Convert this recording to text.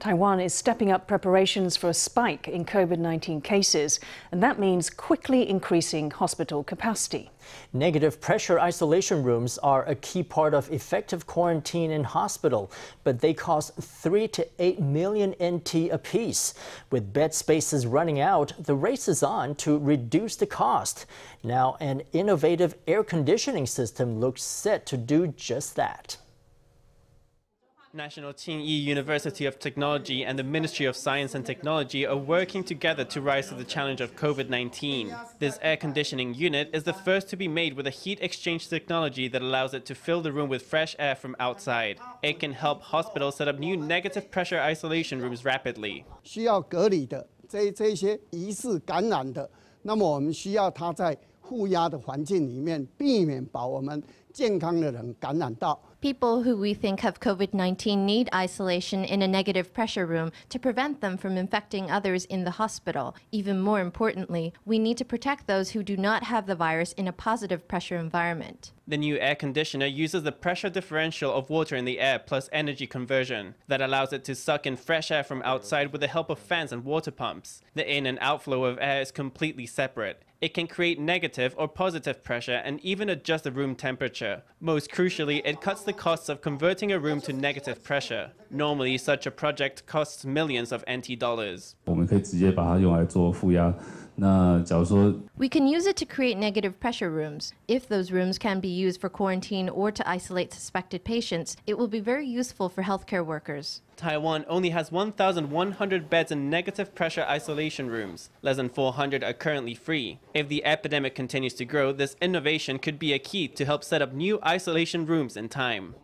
Taiwan is stepping up preparations for a spike in COVID 19 cases, and that means quickly increasing hospital capacity. Negative pressure isolation rooms are a key part of effective quarantine in hospital, but they cost 3 to 8 million NT apiece. With bed spaces running out, the race is on to reduce the cost. Now, an innovative air conditioning system looks set to do just that. National Chin-Yi University of Technology and the Ministry of Science and Technology are working together to rise to the challenge of COVID-19. This air conditioning unit is the first to be made with a heat exchange technology that allows it to fill the room with fresh air from outside. It can help hospitals set up new negative pressure isolation rooms rapidly. 负压的环境里面，避免把我们健康的人感染到。People who we think have COVID 19 need isolation in a negative pressure room to prevent them from infecting others in the hospital. Even more importantly, we need to protect those who do not have the virus in a positive pressure environment. The new air conditioner uses the pressure differential of water in the air plus energy conversion that allows it to suck in fresh air from outside with the help of fans and water pumps. The in and outflow of air is completely separate. It can create negative or positive pressure and even adjust the room temperature. Most crucially, it cuts the costs of converting a room to negative pressure. Normally, such a project costs millions of NT dollars. 我们可以直接把它用来做负压。 那假如说 We can use it to create negative pressure rooms. If those rooms can be used for quarantine or to isolate suspected patients, it will be very useful for healthcare workers. Taiwan only has 1,100 beds in negative pressure isolation rooms. Less than 400 are currently free. If the epidemic continues to grow, this innovation could be a key to help set up new isolation rooms in time.